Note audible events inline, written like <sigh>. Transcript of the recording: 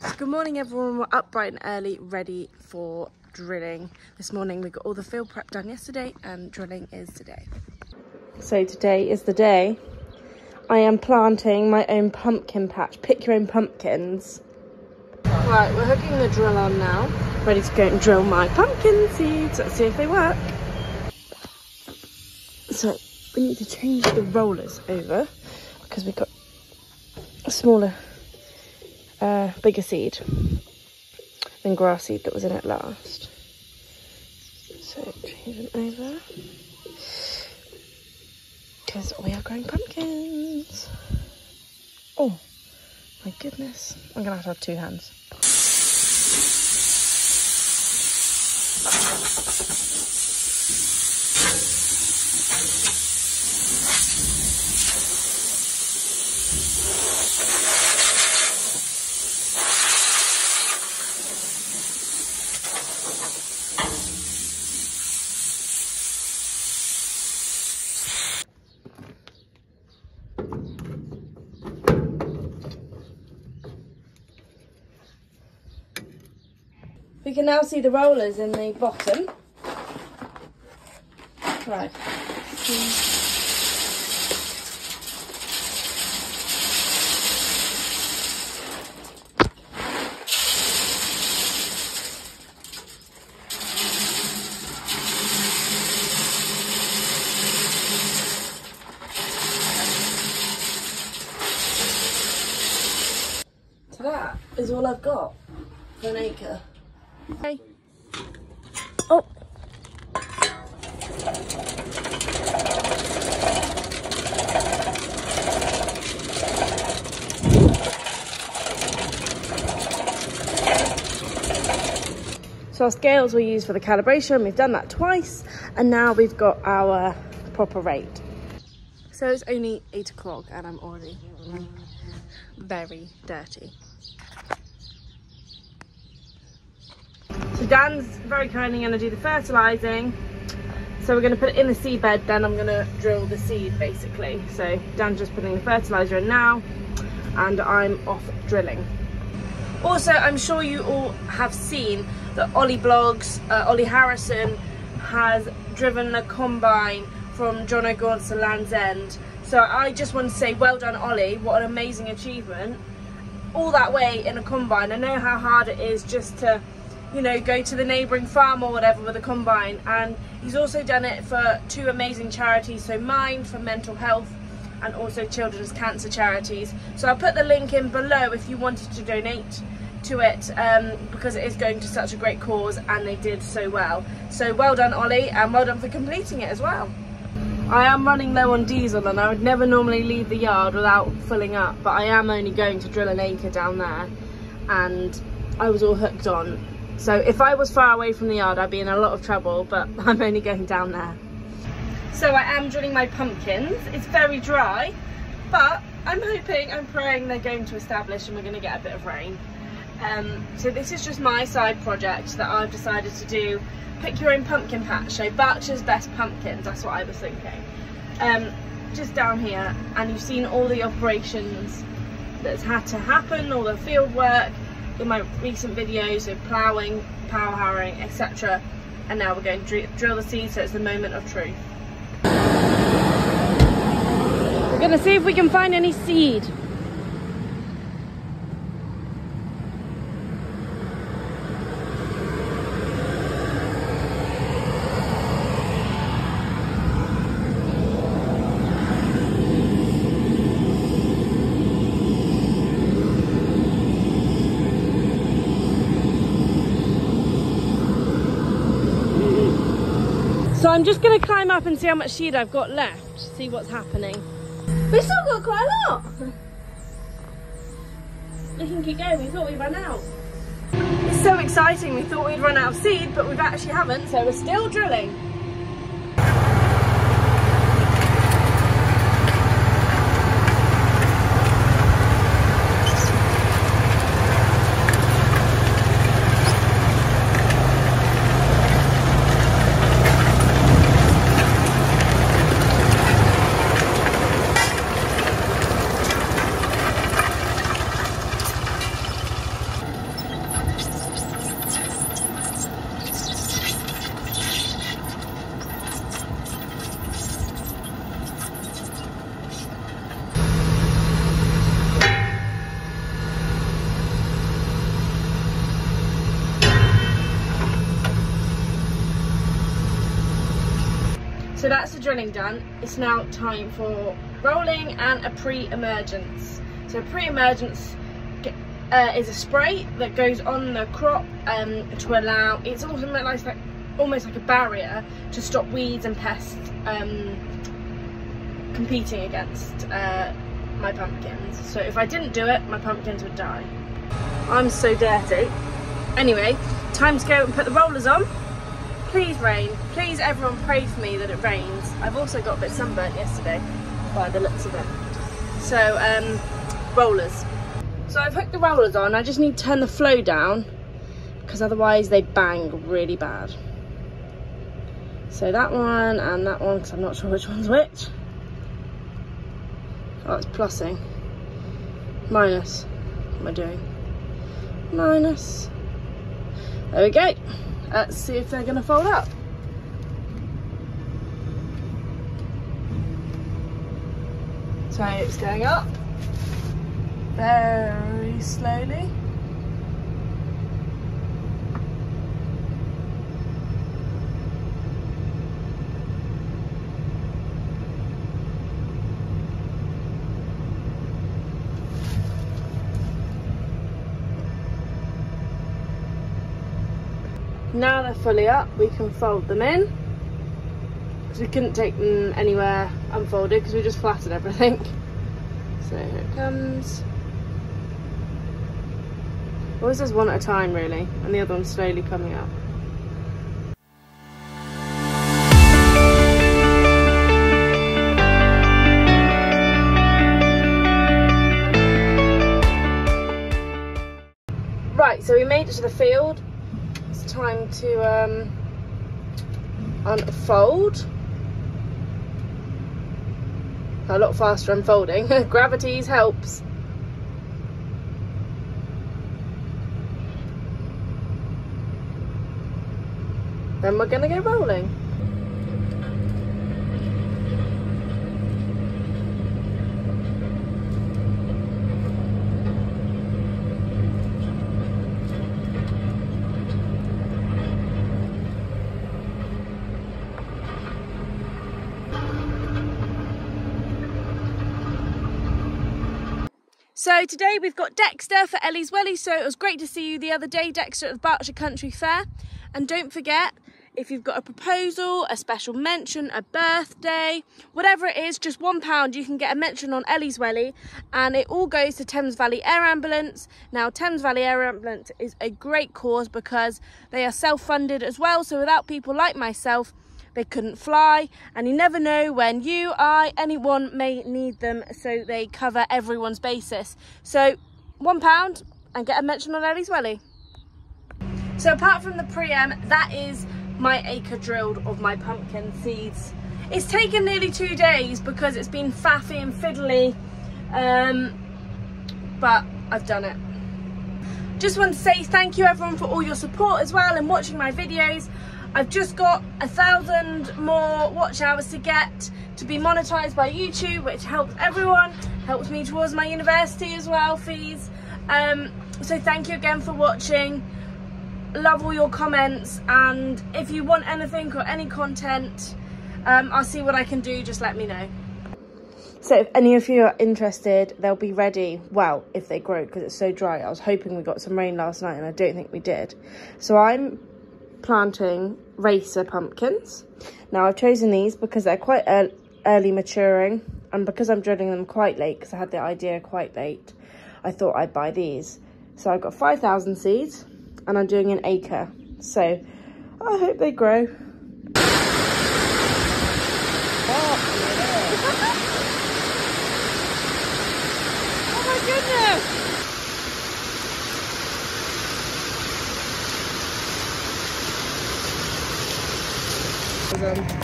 Good morning everyone, we're up bright and early, ready for drilling. This morning we got all the field prep done yesterday and drilling is today. So today is the day I am planting my own pumpkin patch. Pick your own pumpkins. Right, we're hooking the drill on now. Ready to go and drill my pumpkin seeds. Let's see if they work. So we need to change the rollers over because we've got smaller bigger seed than grass seed that was in it last. So change them over because we are growing pumpkins. Oh my goodness, I'm gonna have to have two hands. We can now see the rollers in the bottom. Right. That is all I've got for an acre. Hey. Oh. So our scales we use for the calibration, we've done that twice, and now we've got our proper rate. So it's only eight o'clock and I'm already very dirty. So Dan's very kindly going to do the fertilising. So we're going to put it in the seed bed, then I'm going to drill the seed basically. So Dan's just putting the fertiliser in now and I'm off drilling. Also, I'm sure you all have seen that Ollie Blogs, uh, Ollie Harrison has driven a combine from John o' Groats to Land's End. So I just want to say well done Ollie, what an amazing achievement. All that way in a combine. I know how hard it is just to you know, go to the neighbouring farm or whatever with a combine. And he's also done it for two amazing charities, so Mind for mental health and also children's cancer charities. So I'll put the link in below if you wanted to donate to it um, because it is going to such a great cause and they did so well. So well done Ollie and well done for completing it as well. I am running low on diesel and I would never normally leave the yard without filling up but I am only going to drill an acre down there and I was all hooked on so if I was far away from the yard, I'd be in a lot of trouble, but <laughs> I'm only going down there. So I am drilling my pumpkins. It's very dry, but I'm hoping, I'm praying they're going to establish and we're going to get a bit of rain. Um, so this is just my side project that I've decided to do. Pick your own pumpkin patch, so Berkshire's Best Pumpkins, that's what I was thinking. Um, just down here, and you've seen all the operations that's had to happen, all the field work, in my recent videos of ploughing, power harrowing, etc. And now we're going to drill the seed so it's the moment of truth. We're going to see if we can find any seed. So I'm just going to climb up and see how much seed I've got left, see what's happening. We've still got quite a lot. We can keep going, we thought we'd run out. It's so exciting, we thought we'd run out of seed, but we've actually haven't, so we're still drilling. So that's the drilling done. It's now time for rolling and a pre-emergence. So pre-emergence uh, is a spray that goes on the crop um, to allow, it's like, like, almost like a barrier to stop weeds and pests um, competing against uh, my pumpkins. So if I didn't do it, my pumpkins would die. I'm so dirty. Anyway, time to go and put the rollers on. Please rain. Please everyone pray for me that it rains. I've also got a bit sunburnt yesterday by the looks of it. So, um, rollers. So I've hooked the rollers on. I just need to turn the flow down because otherwise they bang really bad. So that one and that one because I'm not sure which one's which. Oh, it's plussing. Minus. What am I doing? Minus. There we go. Let's see if they're going to fold up. So it's going up very slowly. Now they're fully up, we can fold them in. Because we couldn't take them anywhere unfolded because we just flattened everything. <laughs> So here it comes. Always does one at a time really, and the other one's slowly coming up. Right, so we made it to the field. Time to um, unfold. A lot faster unfolding. <laughs> Gravity's helps. Then we're gonna go rolling. So today we've got Dexter for Ellie's Welly. So it was great to see you the other day, Dexter, at the Berkshire Country Fair. And don't forget, if you've got a proposal, a special mention, a birthday, whatever it is, just one pound, you can get a mention on Ellie's Welly and it all goes to Thames Valley Air Ambulance. Now, Thames Valley Air Ambulance is a great cause because they are self-funded as well. So without people like myself, they couldn't fly and you never know when you, I, anyone may need them so they cover everyone's basis. So one pound and get a mention on Ellie's Welly. So apart from the preem, that is my acre drilled of my pumpkin seeds. It's taken nearly two days because it's been faffy and fiddly, um, but I've done it. Just want to say thank you everyone for all your support as well and watching my videos. I've just got a thousand more watch hours to get to be monetized by YouTube, which helps everyone, helps me towards my university as well, fees. Um, so thank you again for watching. Love all your comments and if you want anything or any content um, I'll see what I can do just let me know. So if any of you are interested they'll be ready well if they grow because it's so dry. I was hoping we got some rain last night and I don't think we did. So I'm planting racer pumpkins now I've chosen these because they're quite early maturing and because I'm drilling them quite late because I had the idea quite late I thought I'd buy these so I've got 5,000 seeds and I'm doing an acre. So I hope they grow. oh my goodness!